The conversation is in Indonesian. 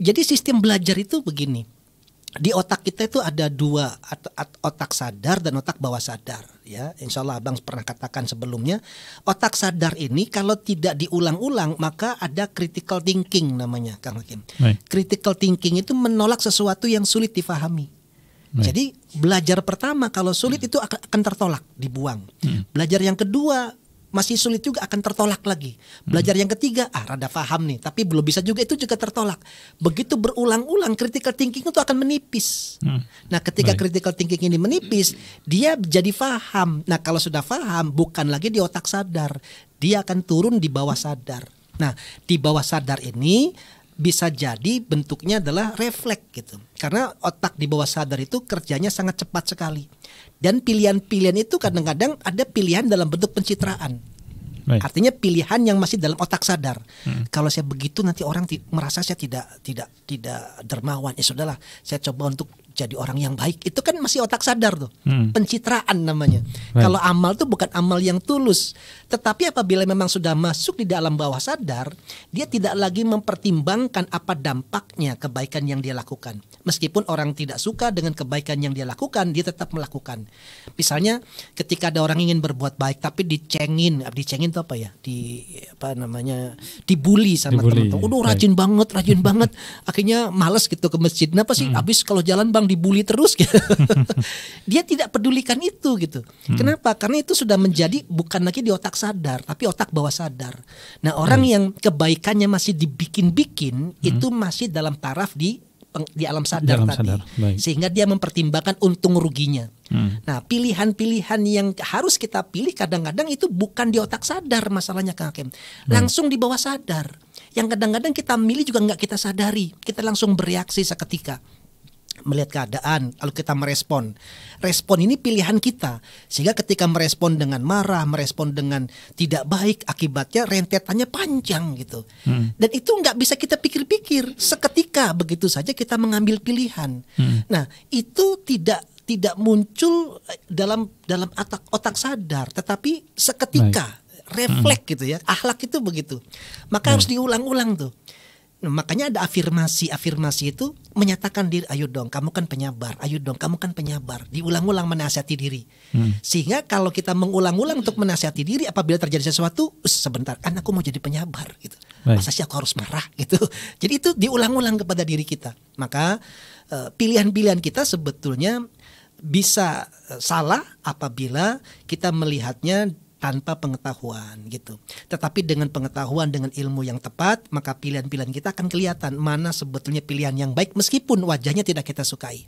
jadi sistem belajar itu begini. Di otak kita itu ada dua otak sadar dan otak bawah sadar ya. Insya Allah abang pernah katakan sebelumnya otak sadar ini kalau tidak diulang-ulang maka ada critical thinking namanya Kang Hakim. Baik. Critical thinking itu menolak sesuatu yang sulit difahami. Baik. Jadi belajar pertama kalau sulit itu akan akan tertolak, dibuang. Belajar yang kedua masih sulit juga akan tertolak lagi. Belajar yang ketiga ah rada paham nih, tapi belum bisa juga itu juga tertolak. Begitu berulang-ulang critical thinking itu akan menipis. Hmm. Nah, ketika Baik. critical thinking ini menipis, dia jadi paham. Nah, kalau sudah paham bukan lagi di otak sadar, dia akan turun di bawah sadar. Nah, di bawah sadar ini bisa jadi bentuknya adalah refleks gitu. Karena otak di bawah sadar itu kerjanya sangat cepat sekali. Dan pilihan-pilihan itu kadang-kadang ada pilihan dalam bentuk pencitraan. Baik. Artinya pilihan yang masih dalam otak sadar. Kalau saya begitu nanti orang merasa saya tidak tidak tidak dermawan. Ya sudahlah, saya coba untuk jadi orang yang baik. Itu kan masih otak sadar tuh. Hmm. Pencitraan namanya. Baik. Kalau amal tuh bukan amal yang tulus. Tetapi apabila memang sudah masuk di dalam bawah sadar, dia tidak lagi mempertimbangkan apa dampaknya kebaikan yang dia lakukan. Meskipun orang tidak suka dengan kebaikan yang dia lakukan, dia tetap melakukan. Misalnya ketika ada orang ingin berbuat baik tapi dicengin, dicengin itu apa ya? Di apa namanya? dibully sama teman-teman. Udah baik. rajin banget, rajin banget. Akhirnya males gitu ke masjid. Kenapa sih? Habis kalau jalan Bang dibully terus gitu. dia tidak pedulikan itu gitu. Kenapa? Karena itu sudah menjadi bukan lagi di otak sadar, tapi otak bawah sadar. Nah, orang yang kebaikannya masih dibikin-bikin itu masih dalam taraf di peng- di alam sadar Dalam tadi. sadar, baik. Sehingga dia mempertimbangkan untung ruginya. Hmm. Nah, pilihan-pilihan yang harus kita pilih kadang-kadang itu bukan di otak sadar masalahnya Kang Hakim. Langsung di bawah sadar. Yang kadang-kadang kita milih juga nggak kita sadari. Kita langsung bereaksi seketika melihat keadaan lalu kita merespon. Respon ini pilihan kita. Sehingga ketika merespon dengan marah, merespon dengan tidak baik, akibatnya rentetannya panjang gitu. Dan itu nggak bisa kita pikir-pikir. Seketika begitu saja kita mengambil pilihan. Nah, itu tidak tidak muncul eh, dalam dalam otak otak sadar, tetapi seketika refleks gitu ya. Akhlak itu begitu. Maka harus diulang-ulang tuh. Makanya ada afirmasi-afirmasi itu menyatakan diri, ayo dong, kamu kan penyabar, ayo dong, kamu kan penyabar. Diulang-ulang menasihati diri. Sehingga kalau kita mengulang-ulang untuk menasihati diri, apabila terjadi sesuatu, "Us, sebentar, kan aku mau jadi penyabar gitu. Baik. Masa sih aku harus marah gitu. Jadi itu diulang-ulang kepada diri kita. Maka eh, pilihan-pilihan kita sebetulnya bisa eh, salah apabila kita melihatnya tanpa pengetahuan gitu. Tetapi dengan pengetahuan dengan ilmu yang tepat, maka pilihan-pilihan kita akan kelihatan mana sebetulnya pilihan yang baik meskipun wajahnya tidak kita sukai.